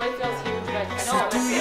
probably feels huge, but it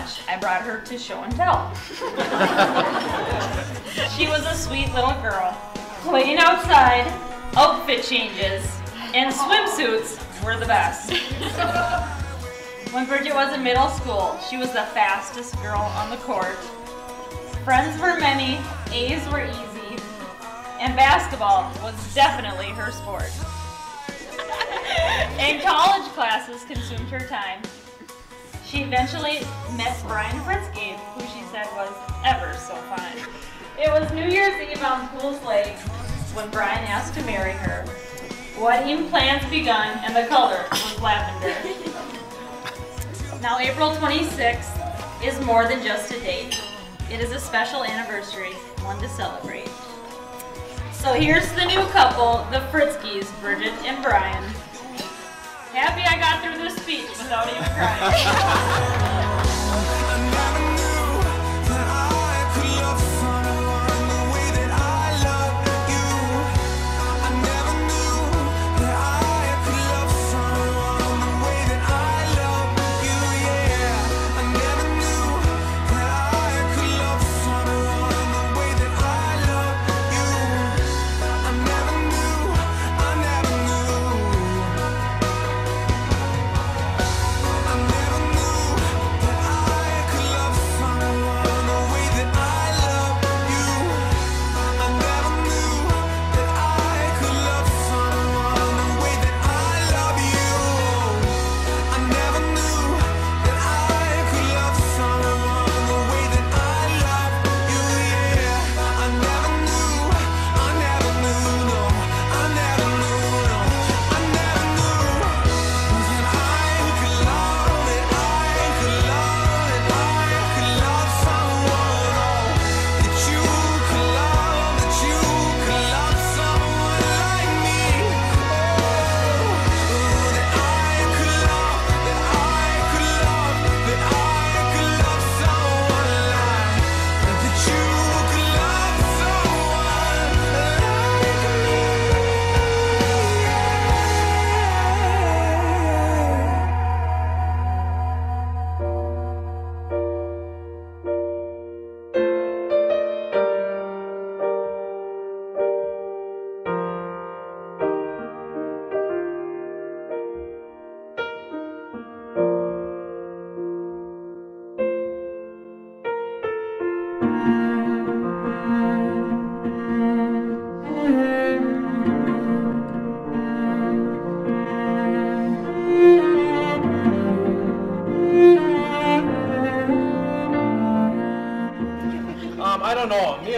much, I brought her to show and tell. she was a sweet little girl. Playing outside, outfit changes, and swimsuits were the best. when Bridget was in middle school, she was the fastest girl on the court. Friends were many, A's were easy, and basketball was definitely her sport. and college classes consumed her time. She eventually met Brian Fritzke, who she said was ever so fine. It was New Year's Eve on Pools Lake when Brian asked to marry her. Wedding plans begun, and the color was lavender. Now, April 26th is more than just a date. It is a special anniversary, one to celebrate. So here's the new couple, the Fritzkes, Bridget and Brian. Happy I got through this speech without even crying.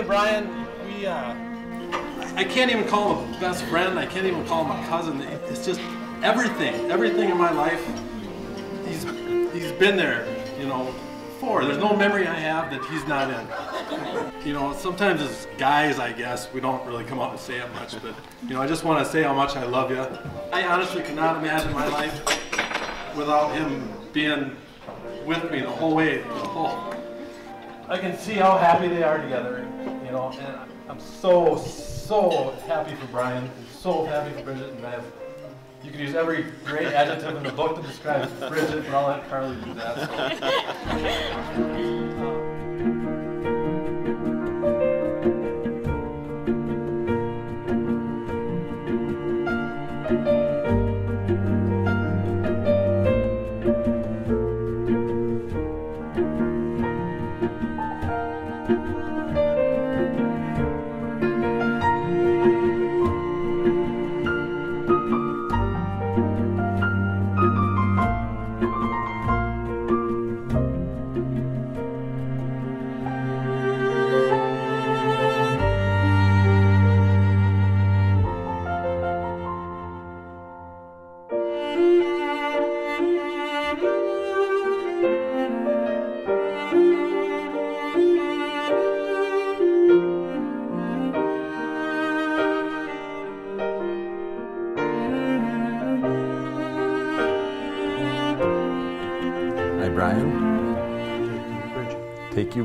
and Brian, we, uh, I can't even call him a best friend. I can't even call him a cousin. It's just everything, everything in my life. He's, he's been there, you know, for. There's no memory I have that he's not in. You know, sometimes as guys, I guess, we don't really come out and say it much, but, you know, I just want to say how much I love you. I honestly cannot imagine my life without him being with me the whole way, the whole, I can see how happy they are together, you know, and I'm so, so happy for Brian, so happy for Bridget, and I have, you could use every great adjective in the book to describe Bridget, but I'll let Carly do that, so.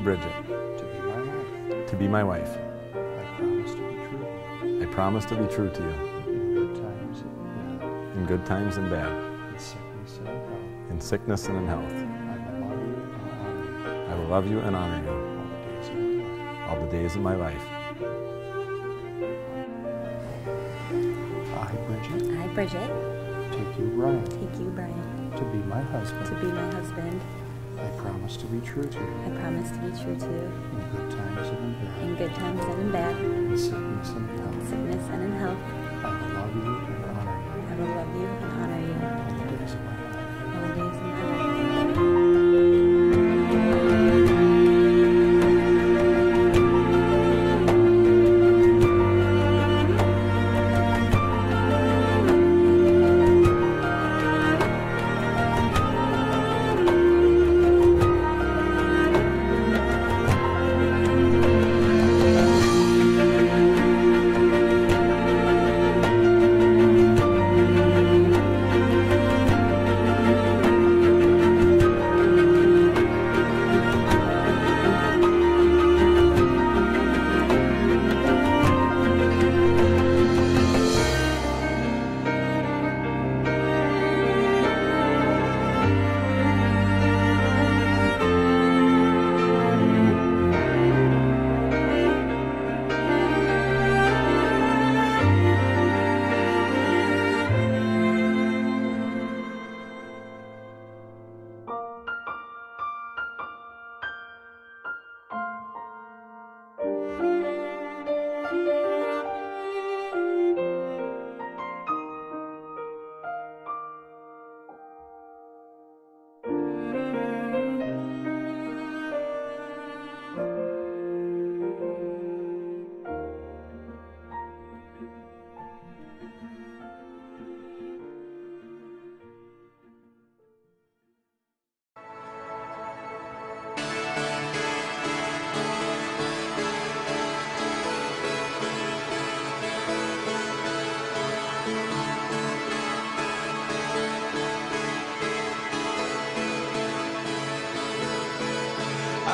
Bridget, take you, Bridget, to be my wife. to be my wife. I promise to be true to you I promise to be true to you in good times and bad, in good times and bad, in sickness and in health. in sickness and in health. I will love you and honor you I will love you and honor you all the days of my life. all the days of my life. I, Bridget, I, Bridget, take you, Brian, take you, Brian, to be my husband. to be my husband. I promise to be true to you. I promise to be true to you. In good times and in bad, in good times and in bad,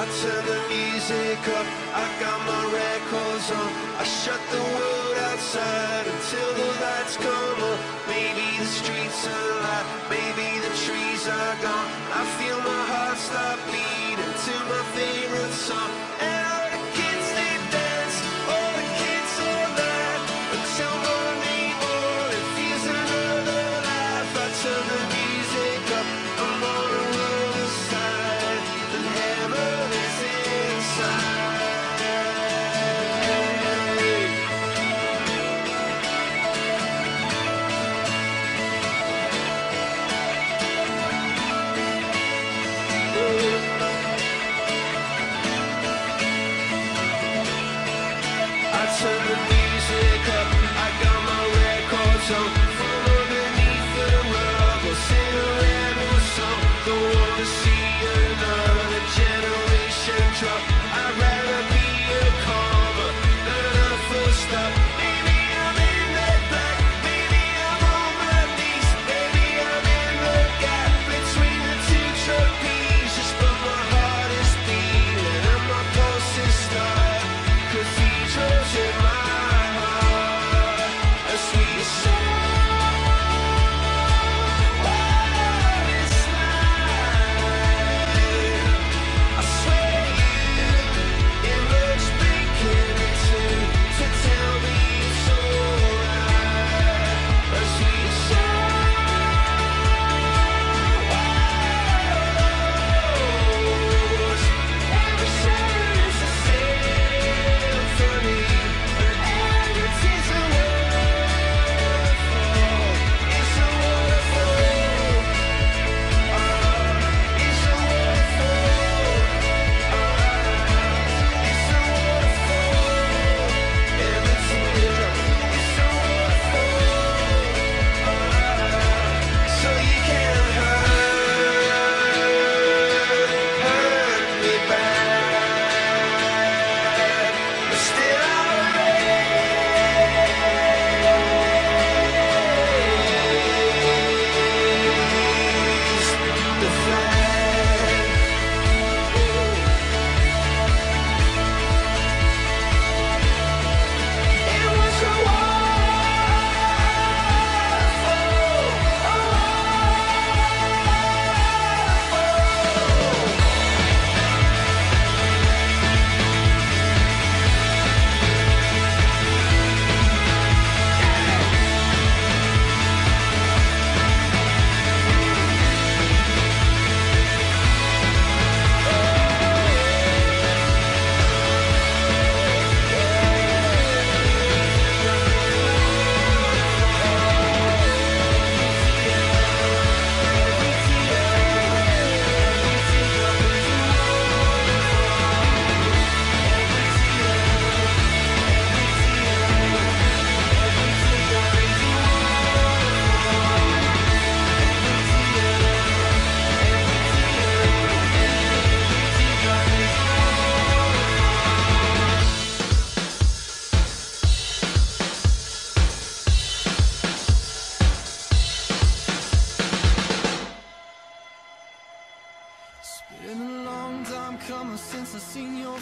I turn the music up, I got my records on. I shut the world outside until the lights come on. Maybe the streets are alive, maybe the trees are gone. I feel my heart stop beating to my favorite song.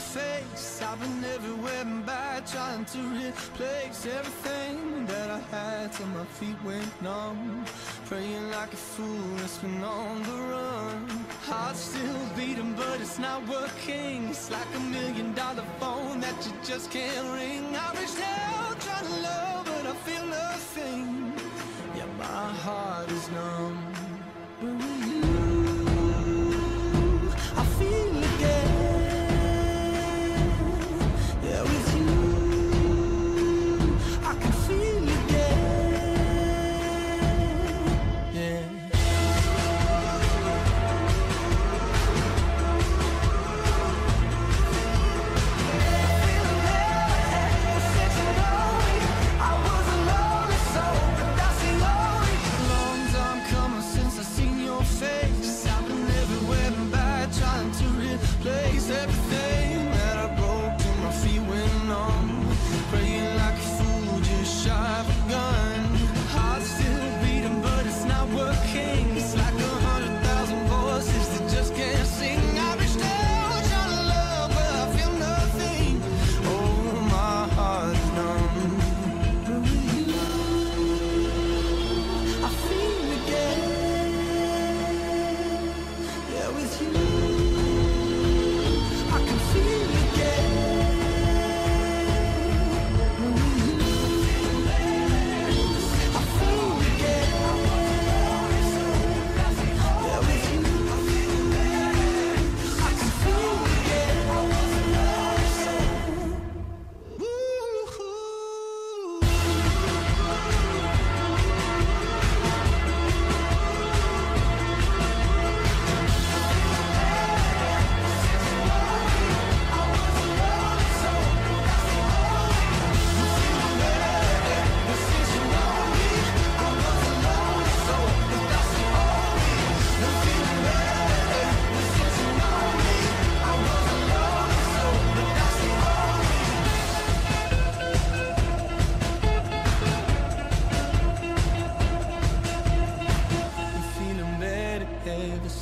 Face. I've been everywhere and back, trying to replace everything that I had till my feet went numb. Praying like a fool, it's been on the run. Heart still beating, but it's not working. It's like a million dollar phone that you just can't ring. I reached out trying to love, but I feel nothing. Yeah, my heart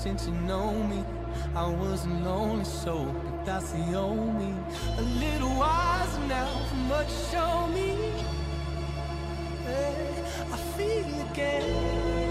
since you know me. I wasn't lonely, so but that's the only. A little wiser now what you showed me. Hey, I feel again.